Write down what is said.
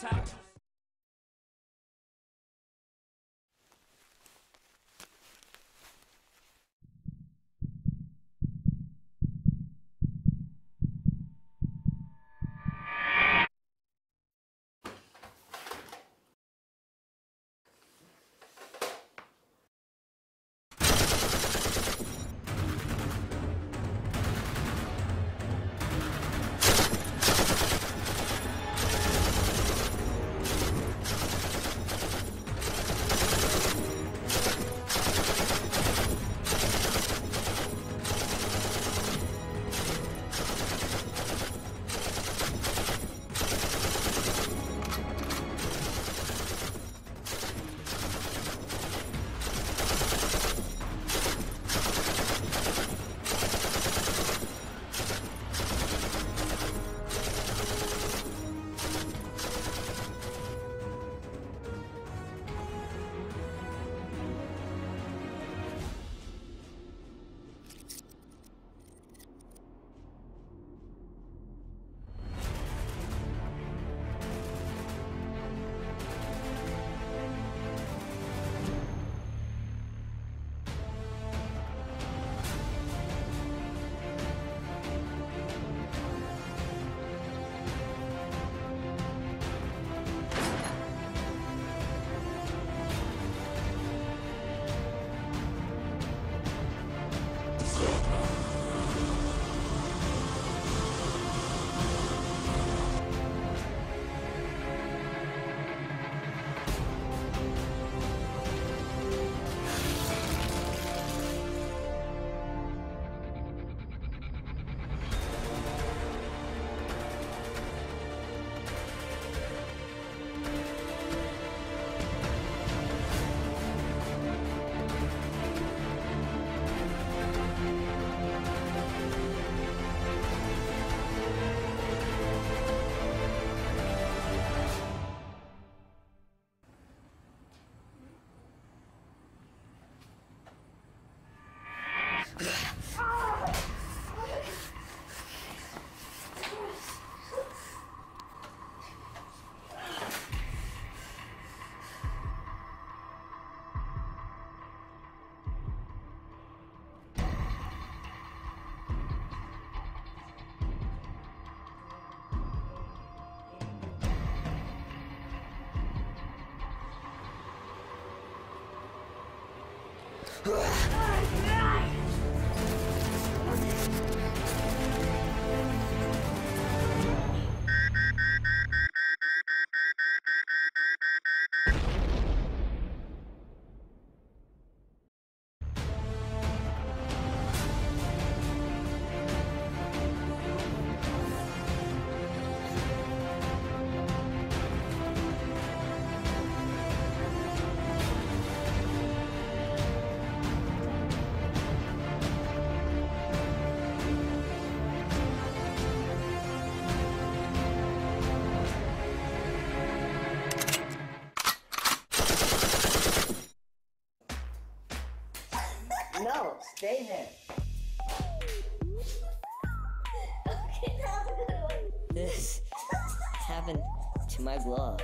that's. Yeah. On everybody laptop. No, stay there. This happened to my glove.